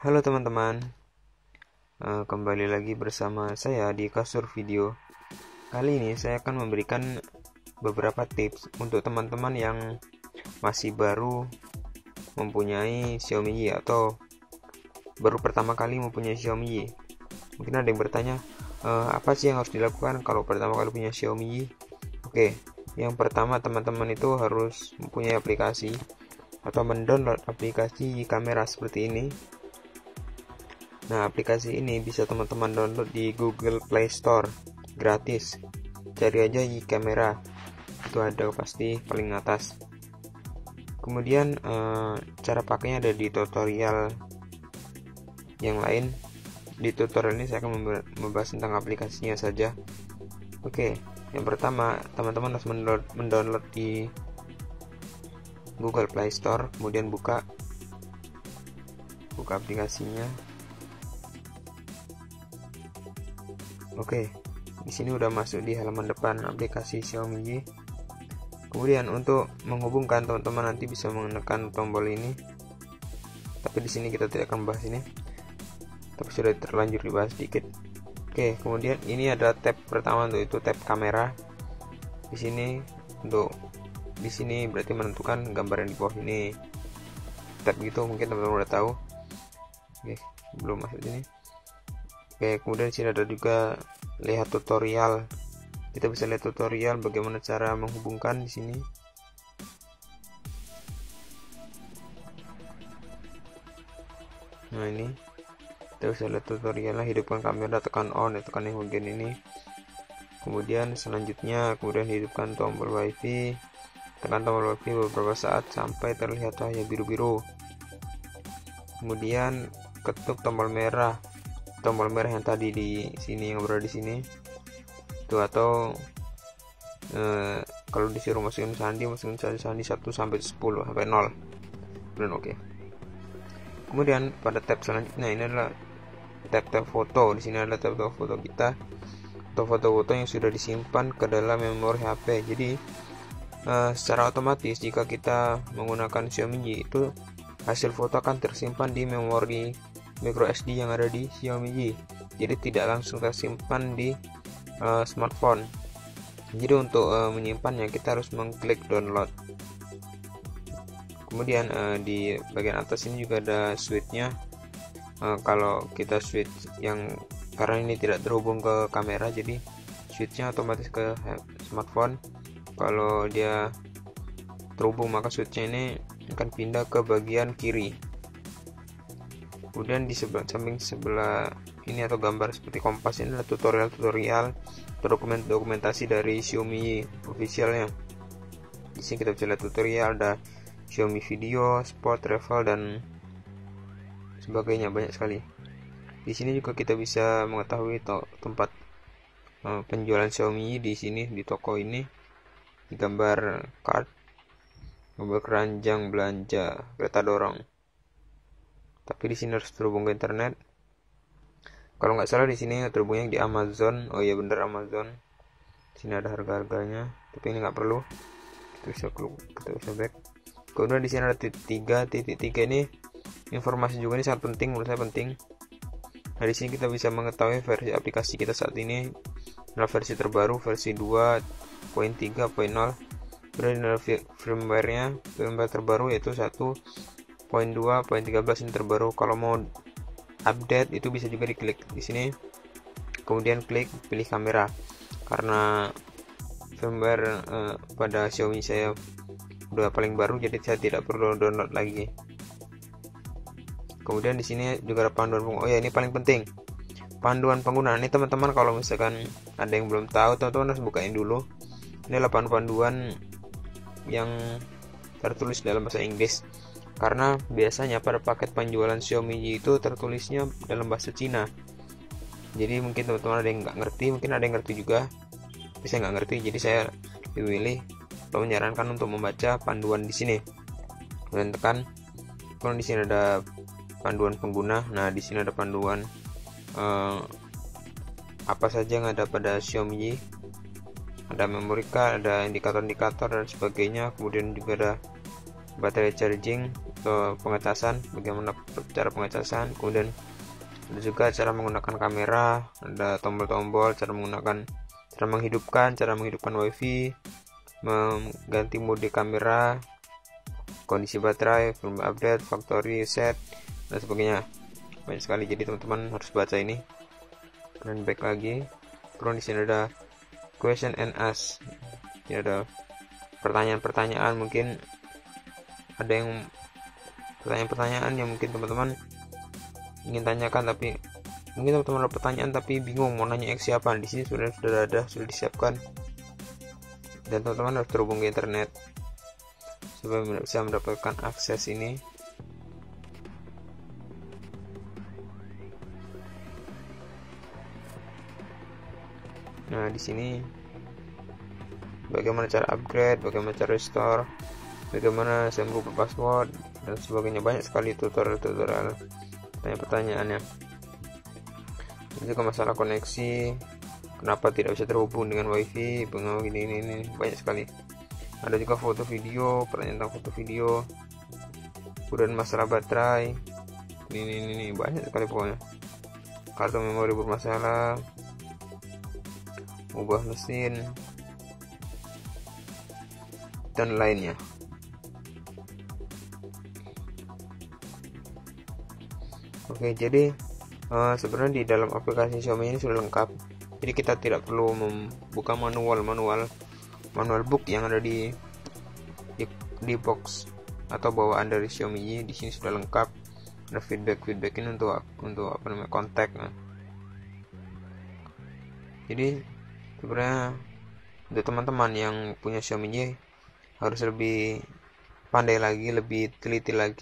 Halo teman-teman, uh, kembali lagi bersama saya di Kasur Video. Kali ini saya akan memberikan beberapa tips untuk teman-teman yang masih baru mempunyai Xiaomi Y atau baru pertama kali mempunyai Xiaomi Y. Mungkin ada yang bertanya, uh, apa sih yang harus dilakukan kalau pertama kali punya Xiaomi Y? Oke, yang pertama teman-teman itu harus mempunyai aplikasi atau mendownload aplikasi kamera seperti ini Nah, aplikasi ini bisa teman-teman download di Google Play Store gratis. Cari aja di kamera. Itu ada pasti paling atas. Kemudian eh, cara pakainya ada di tutorial yang lain. Di tutorial ini saya akan membahas tentang aplikasinya saja. Oke, yang pertama teman-teman harus mendownload, mendownload di Google Play Store, kemudian buka buka aplikasinya Oke, di sini udah masuk di halaman depan aplikasi Xiaomi Y. Kemudian untuk menghubungkan teman-teman nanti bisa menekan tombol ini. Tapi di sini kita tidak akan bahas ini. Tapi sudah terlanjur dibahas sedikit. Oke, kemudian ini ada tab pertama untuk itu tab kamera. Di sini untuk di sini berarti menentukan gambar yang di bawah ini. Tab gitu mungkin teman-teman udah tahu. Oke, belum masuk sini. Oke, kemudian di sini ada juga lihat tutorial. Kita bisa lihat tutorial bagaimana cara menghubungkan di sini. Nah, ini. Kita bisa lihat tutorialnya hidupkan kamera tekan on ya, tekan yang bagian ini. Kemudian selanjutnya kemudian hidupkan tombol wifi. Tekan tombol wifi beberapa saat sampai terlihat cahaya biru-biru. Kemudian ketuk tombol merah tombol merah yang tadi di sini yang berada di sini. Itu atau eh, kalau disuruh masukin sandi masukin sandi, sandi 1 sampai 10 sampai 0 dan oke. Okay. kemudian pada tab selanjutnya ini adalah tab-tab foto. Di sini ada tab-tab foto kita. Atau foto-foto yang sudah disimpan ke dalam memori HP jadi uh, secara otomatis jika kita menggunakan Xiaomi itu hasil foto akan tersimpan di memori micro SD yang ada di Xiaomi Y jadi tidak langsung tersimpan di uh, smartphone. Jadi untuk uh, menyimpannya kita harus mengklik download. Kemudian uh, di bagian atas ini juga ada switchnya. Uh, kalau kita switch yang karena ini tidak terhubung ke kamera jadi switchnya otomatis ke smartphone. Kalau dia terhubung maka switchnya ini akan pindah ke bagian kiri kemudian di sebelah samping sebelah ini atau gambar seperti kompas ini adalah tutorial-tutorial dokumen dokumentasi dari Xiaomi officialnya. Di sini kita bisa lihat tutorial ada Xiaomi video, sport, travel dan sebagainya. Banyak sekali. Di sini juga kita bisa mengetahui tempat uh, penjualan Xiaomi di sini di toko ini. Di gambar card, gambar keranjang belanja kereta dorong tapi di sini harus terhubung ke internet. Kalau nggak salah di sini terhubungnya di Amazon. Oh iya bener Amazon. Di sini ada harga harganya tapi ini nggak perlu. Kita bisa kita bisa back. Kemudian di sini ada titik tiga titik tiga ini. Informasi juga ini sangat penting menurut saya penting. Nah di sini kita bisa mengetahui versi aplikasi kita saat ini. Adalah versi terbaru versi 2.3.0 kemudian ada firmware-nya. Firmware terbaru yaitu satu poin 2 poin 13 ini terbaru. Kalau mau update itu bisa juga diklik di sini. Kemudian klik pilih kamera. Karena firmware uh, pada Xiaomi saya udah paling baru jadi saya tidak perlu download lagi. Kemudian di sini juga ada panduan oh ya ini paling penting. Panduan pengguna. Ini teman-teman kalau misalkan ada yang belum tahu teman-teman harus bukain dulu. Ini adalah panduan yang tertulis dalam bahasa Inggris karena biasanya pada paket penjualan Xiaomi itu tertulisnya dalam bahasa Cina. Jadi mungkin teman-teman ada yang nggak ngerti mungkin ada yang ngerti juga. Tapi saya nggak ngerti jadi saya pilih atau menyarankan untuk membaca panduan di sini. Kemudian tekan kalau di sini ada panduan pengguna. Nah di sini ada panduan eh, apa saja yang ada pada Xiaomi. Ada memori card ada indikator-indikator dan sebagainya. Kemudian juga ada baterai charging atau pengecasan bagaimana cara pengecasan kemudian ada juga cara menggunakan kamera ada tombol-tombol cara menggunakan cara menghidupkan cara menghidupkan wifi mengganti mode kamera kondisi baterai firmware update factory set dan sebagainya. Banyak sekali. Jadi teman-teman harus baca ini. Dan back lagi. Terus di sini ada question and ask. Ini ada pertanyaan-pertanyaan mungkin. Ada yang pertanyaan-pertanyaan yang mungkin teman-teman ingin tanyakan tapi mungkin teman-teman ada pertanyaan tapi bingung mau nanya ke siapa. Di sini sudah sudah ada sudah disiapkan. Dan teman-teman harus terhubung ke internet supaya bisa mendapatkan akses ini. Nah, di sini bagaimana cara upgrade, bagaimana cara restore, bagaimana saya merubah password dan sebagainya. Banyak sekali tutorial-tutorial pertanyaan-pertanyaannya. Ini juga masalah koneksi, kenapa tidak bisa terhubung dengan wifi, pengaruh ini, ini, ini banyak sekali. Ada juga foto video, pertanyaan tentang foto video, kemudian masalah baterai, ini, ini, ini. Banyak sekali pokoknya. Kartu memori bermasalah, ubah mesin. Dan lainnya oke jadi uh, sebenarnya di dalam aplikasi Xiaomi ini sudah lengkap. Jadi kita tidak perlu membuka manual manual book yang ada di di, di box atau bawaan dari Xiaomi di sini sudah lengkap. Ada feedback feedback ini untuk untuk apa namanya kontak. Nah. jadi sebenarnya untuk teman-teman yang punya Xiaomi harus lebih pandai lagi lebih teliti lagi